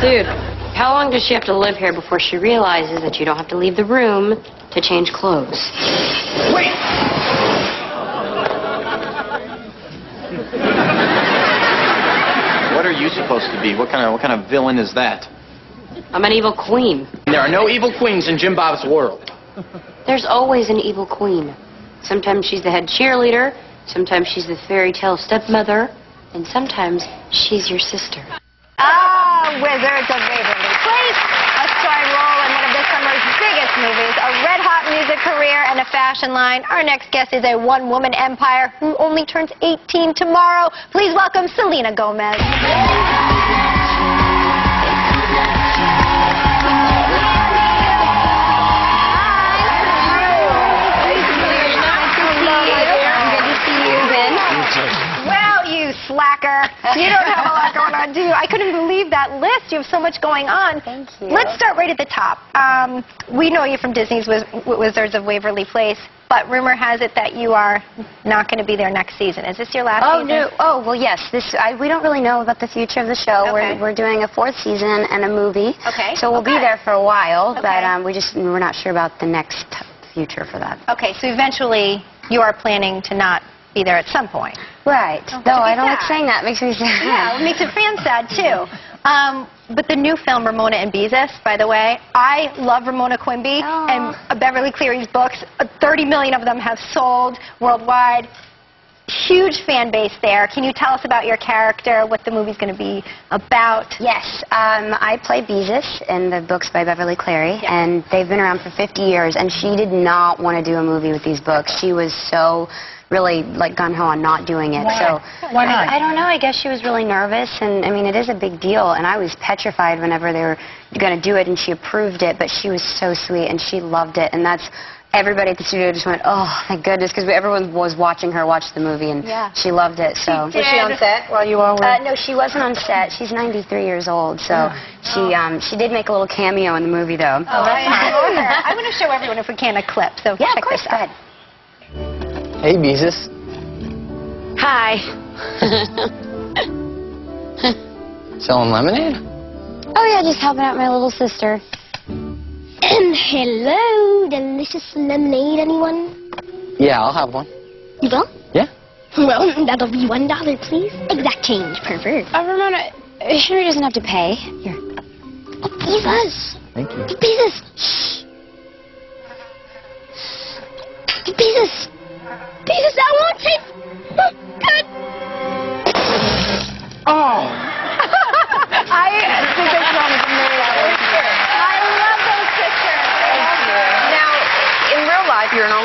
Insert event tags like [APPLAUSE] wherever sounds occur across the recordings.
Dude, how long does she have to live here before she realizes that you don't have to leave the room to change clothes? Wait! What are you supposed to be? What kind of what kind of villain is that? I'm an evil queen. There are no evil queens in Jim Bob's world. There's always an evil queen. Sometimes she's the head cheerleader, sometimes she's the fairy tale stepmother, and sometimes she's your sister. Wizards of Waverly Place, a starring role in one of this summer's biggest movies, a red-hot music career and a fashion line. Our next guest is a one-woman empire who only turns 18 tomorrow. Please welcome Selena Gomez. Slacker. You don't have a lot going on, do you? I couldn't believe that list. You have so much going on. Thank you. Let's start right at the top. Um, we know you from Disney's Wiz- Wizards of Waverly Place, but rumor has it that you are not going to be there next season. Is this your last Oh season? no! Oh well, yes. This I, we don't really know about the future of the show. Okay. We're we're doing a fourth season and a movie. Okay. So we'll Okay. be there for a while, but um, we just we're not sure about the next future for that. Okay, so eventually you are planning to not be there at some point. Right. Though to I don't like saying that. Makes me sad. Yeah, it makes a fan sad too. Um, but the new film Ramona and Beezus, by the way, I love Ramona Quimby and Beverly Cleary's books. Uh, 30 million of them have sold worldwide. Huge fan base there. Can you tell us about your character, what the movie's going to be about? Yes, um, I play Beezus in the books by Beverly Cleary, and they've been around for 50 years, and she did not want to do a movie with these books. She was so really like gun ho on not doing it. Why? So Why not? I, I don't know. I guess she was really nervous, and I mean it is a big deal, and I was petrified whenever they were going to do it, and she approved it. But she was so sweet, and she loved it, and that's. Everybody at the studio just went, oh, thank goodness, because everyone was watching her watch the movie, and Yeah. she loved it. So she Was she on set while you all were? uh, no, she wasn't on set. She's 93 years old, so she um, she did make a little cameo in the movie, though. Oh, that's nice. I'm going to show everyone if we can a clip. So yeah, check of course. this Go out. ahead. Hey, Beezus. Hi. [LAUGHS] Selling lemonade? oh yeah, just helping out my little sister. And [CLEARS THROAT] hello, delicious lemonade, anyone? Yeah, I'll have one. You will? Yeah. Well, [LAUGHS] that'll be one dollar, please. Exact change, pervert. Uh, Ramona, Henry doesn't have to pay. Here. Beezus! Thank you. Beezus! Shh! Beezus! I won't take...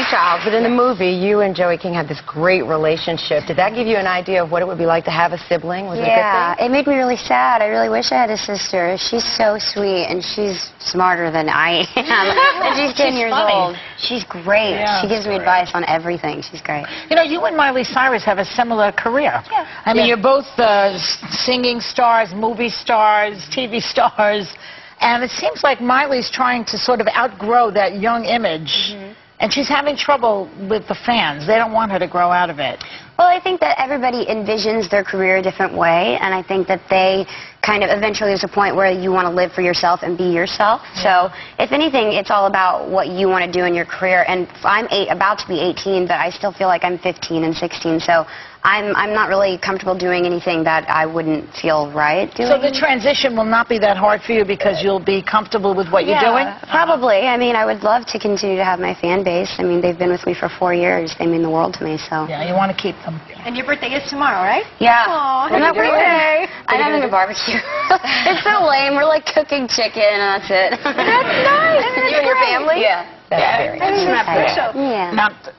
only child, but in the movie, you and Joey King had this great relationship. Did that give you an idea of what it would be like to have a sibling? Was it a good Yeah, thing? it made me really sad. I really wish I had a sister. She's so sweet, and she's smarter than I am. [LAUGHS] and she's 10 She's years funny. old. She's great. Yeah. she gives me advice on everything. She's great. You know, you and Miley Cyrus have a similar career. Yeah. I mean, you're both uh, singing stars, movie stars, TV stars, and it seems like Miley's trying to sort of outgrow that young image, and she's having trouble with the fans. They don't want her to grow out of it. Well, I think that everybody envisions their career a different way, and I think that they kind of eventually there's a point where you want to live for yourself and be yourself. So, if anything, it's all about what you want to do in your career. And I'm eight, about to be 18, but I still feel like I'm 15 and 16. So, I'm I'm not really comfortable doing anything that I wouldn't feel right doing. So the transition will not be that hard for you because you'll be comfortable with what you're doing? Yeah, Probably. I mean, I would love to continue to have my fan base. I mean, they've been with me for four years. They mean the world to me. So. Yeah, you want to keep them. And your birthday is tomorrow, right? Yeah. Aw, Isn't that happy weird? birthday. I'm having a barbecue. [LAUGHS] it's so lame. We're like cooking chicken and that's it. That's nice. You [LAUGHS] and your family? Yeah. That's very nice. special. Yeah. Now, th-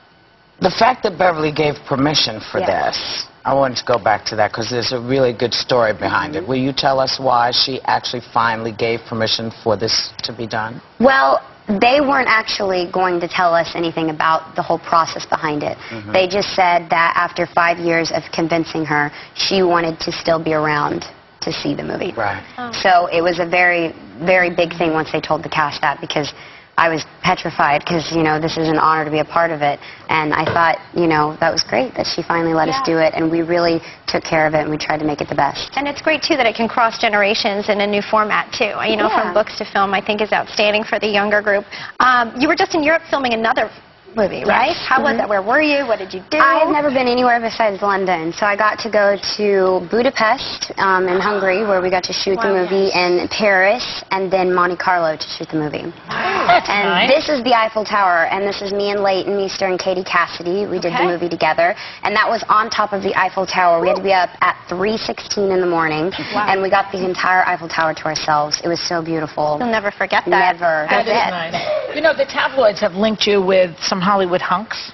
the fact that Beverly gave permission for Yeah. this, I wanted to go back to that because there's a really good story behind it. Mm-hmm. Will you tell us why she actually finally gave permission for this to be done? Well, they weren't actually going to tell us anything about the whole process behind it. Mm-hmm. They just said that after five years of convincing her, she wanted to still be around to see the movie. Right. So it was a very, very big thing once they told the cast that because I was petrified because, you know, this is an honor to be a part of it. And I thought, you know, that was great that she finally let us do it. And we really took care of it and we tried to make it the best. And it's great, too, that it can cross generations in a new format, too. You know, Yeah. from books to film, I think is outstanding for the younger group. Um, you were just in Europe filming another movie, right? How was that? Where were you? What did you do? I had never been anywhere besides London, so I got to go to Budapest um, in Hungary, where we got to shoot the Wow. movie, and Paris, and then Monte Carlo to shoot the movie. That's And nice. this is the Eiffel Tower, and this is me and Leighton Meester and Katie Cassidy. We did Okay. the movie together, and that was on top of the Eiffel Tower. We had to be up at 3:16 in the morning, Wow. and we got the entire Eiffel Tower to ourselves. It was so beautiful. You'll never forget that. Never. That is it. nice. You know, the tabloids have linked you with some Hollywood hunks.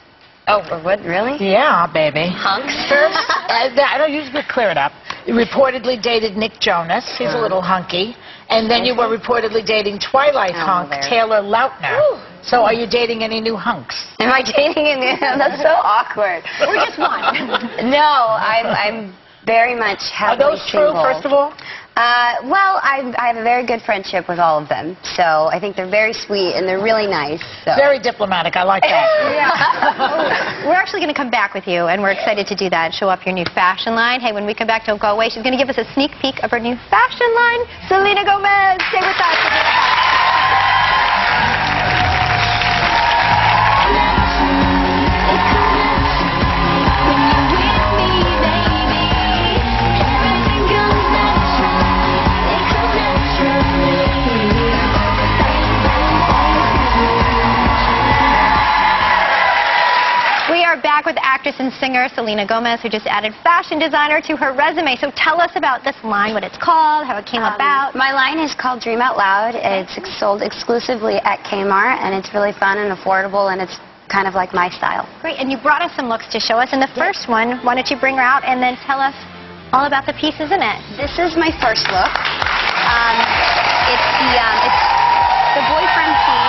Oh, what? Really? Yeah, baby. Hunks? First, [LAUGHS] uh, I don't usually clear it up. You reportedly dated Nick Jonas. He's a little hunky. And then you were reportedly dating Twilight Oh, hunk there. Taylor Lautner. So are you dating any new hunks? Am I dating him? That's so awkward. Or just one. [LAUGHS] No, I'm, I'm very much happy. Are happily those true, single. first of all? Uh, well, I, I have a very good friendship with all of them, so I think they're very sweet and they're really nice. So. Very diplomatic. I like that. [LAUGHS] [LAUGHS] We're actually going to come back with you, and we're excited to do that and show up your new fashion line. Hey, when we come back, don't go away. She's going to give us a sneak peek of her new fashion line. Selena Gomez, stay with us. Singer Selena Gomez, who just added fashion designer to her resume. So tell us about this line, what it's called, how it came Um, about. My line is called Dream Out Loud. It's ex- sold exclusively at Kmart, and it's really fun and affordable, and it's kind of like my style. Great, and you brought us some looks to show us. And the first one, why don't you bring her out and then tell us all about the pieces in it? This is my first look. Um, it's the um, it's the boyfriend tee.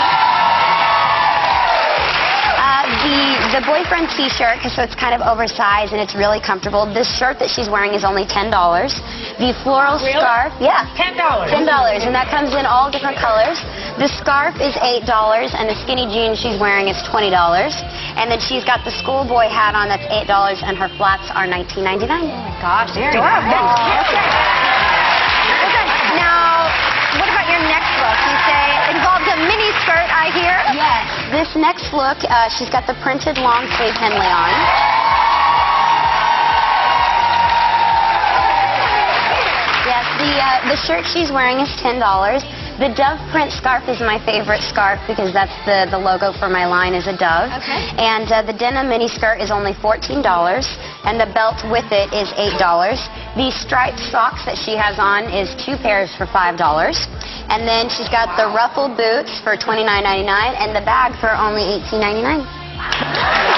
Uh, the the boyfriend T-shirt, so it's kind of oversized and it's really comfortable. This shirt that she's wearing is only ten dollars. The floral Really? scarf, yeah, Ten dollars. ten dollars, and that comes in all different colors. The scarf is eight dollars, and the skinny jeans she's wearing is twenty dollars. And then she's got the schoolboy hat on that's eight dollars, and her flats are nineteen ninety nine. Oh my gosh, very Adorable. Now, what about your next look? You say it involves a mini skirt, I hear. Yes. This next look, uh, she's got the printed long sleeve Henley on. Yes, the uh, the shirt she's wearing is ten dollars. The dove print scarf is my favorite scarf because that's the, the logo for my line is a dove. Okay. And uh, the denim mini skirt is only $14, and the belt with it is $8. The striped socks that she has on is two pairs for $5. And then she's got the ruffled boots for $29.99 and the bag for only $18.99. So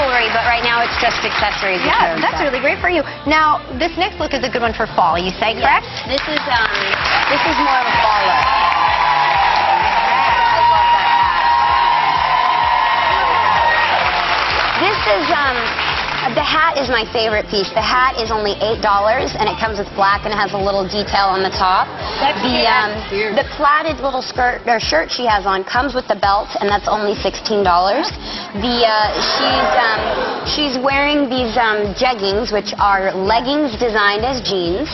jewelry, but right now it's just accessories. Yeah, that's really great for you. Now, this next look is a good one for fall, you say, correct? This is um, this is more of a fall look. I love that hat. This is um, the hat is my favorite piece. The hat is only eight dollars, and it comes with black and it has a little detail on the top. That's the cute. um, the plaited little skirt or shirt she has on comes with the belt, and that's only sixteen dollars. The uh, she's um, she's wearing these um, jeggings, which are leggings designed as jeans,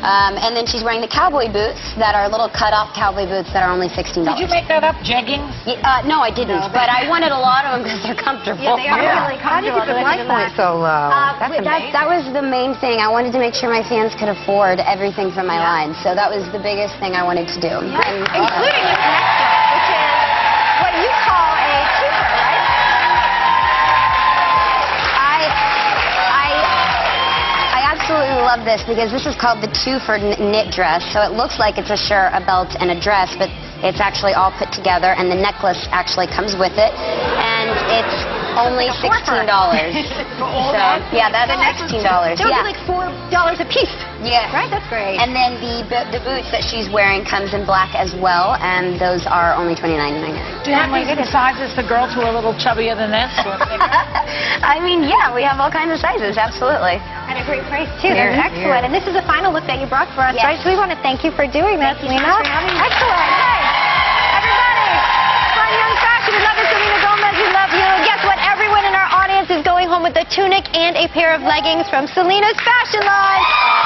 um, and then she's wearing the cowboy boots that are little cut-off cowboy boots that are only $16. Did you make that up, jeggings? Uh, no, I didn't, but I [LAUGHS] wanted a lot of them because they're comfortable. Yeah, they are really How do you comfortable. keep the price point so low? Uh, That's that, that was the main thing. I wanted to make sure my fans could afford everything from my line. So that was the biggest thing I wanted to do. And- Including this next look, which is what you call a twofer, right? I, I, I absolutely love this because this is called the two for knit dress. So it looks like it's a shirt, a belt, and a dress, but it's actually all put together, and the necklace actually comes with it. And it's only $16. [LAUGHS] so, yeah, that's $16. That would Yeah. be like four dollars a piece. Yeah. Right? That's great. And then the the boots that she's wearing comes in black as well, and those are only $29.99. Do you have these sizes for girls who are a little chubbier than this? [LAUGHS] I mean, yeah, we have all kinds of sizes, absolutely. At a great price, too. Here, That's excellent. And this is the final look that you brought for us, Yes. right? So we want to thank you for doing that, Thank you so with a tunic and a pair of leggings from Selena's Fashion Line.